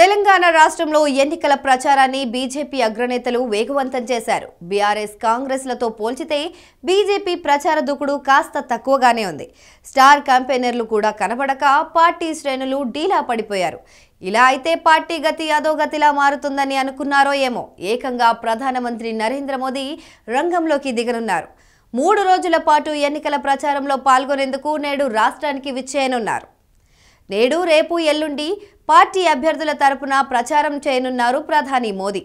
తెలంగాణ రాష్ట్రంలో ఎన్నికల ప్రచారాన్ని బీజేపీ అగ్రనేతలు వేగవంతం చేశారు. బీఆర్ఎస్ కాంగ్రెస్లతో పోల్చితే బీజేపీ ప్రచార దూకుడు కాస్త తక్కువగానే ఉంది. స్టార్ క్యాంపెయినర్లు కూడా కనబడక పార్టీ శ్రేణులు డీలా పడిపోయారు. ఇలా అయితే పార్టీ గతి అధోగతిలా మారుతుందని అనుకున్నారో ఏమో. ఏకంగా ప్రధానమంత్రి నరేంద్ర మోదీ రంగంలోకి దిగనున్నారు. మూడు రోజుల పాటు ఎన్నికల ప్రచారంలో పాల్గొనేందుకు నేడు రాష్ట్రానికి విచ్చేయనున్నారు. నేడు రేపు ఎల్లుండి పార్టీ అభ్యర్థుల తరపున ప్రచారం చేయనున్నారు ప్రధాని మోదీ.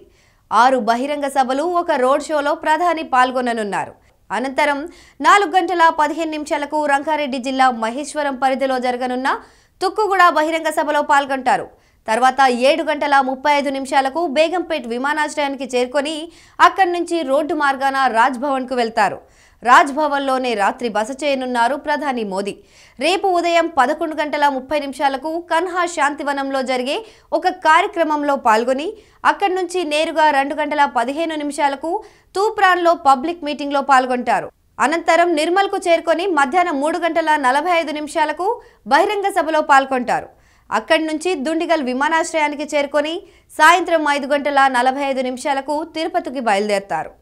ఆరు బహిరంగ సభలు ఒక రోడ్ షోలో ప్రధాని పాల్గొననున్నారు. అనంతరం నాలుగు గంటల పదిహేను నిమిషాలకు రంగారెడ్డి జిల్లా మహేశ్వరం పరిధిలో జరగనున్న తుక్కుగూడ బహిరంగ సభలో పాల్గొంటారు. తర్వాత ఏడు గంటల ముప్పై ఐదు నిమిషాలకు బేగంపేట్ విమానాశ్రయానికి చేరుకొని అక్కడి నుంచి రోడ్డు మార్గాన రాజ్భవన్కు వెళ్తారు. రాజ్భవన్లోనే రాత్రి బస చేయనున్నారు ప్రధాని మోదీ. రేపు ఉదయం పదకొండు గంటల ముప్పై నిమిషాలకు కన్హా శాంతివనంలో జరిగే ఒక కార్యక్రమంలో పాల్గొని అక్కడి నుంచి నేరుగా రెండు గంటల పదిహేను నిమిషాలకు తూప్రాన్లో పబ్లిక్ మీటింగ్లో పాల్గొంటారు. అనంతరం నిర్మల్కు చేరుకొని మధ్యాహ్నం మూడు గంటల నలభై ఐదు నిమిషాలకు బహిరంగ సభలో పాల్గొంటారు. అక్కడి నుంచి దుండిగల్ విమానాశ్రయానికి చేరుకొని సాయంత్రం ఐదు గంటల నలభై ఐదు నిమిషాలకు తిరుపతికి బయలుదేరతారు.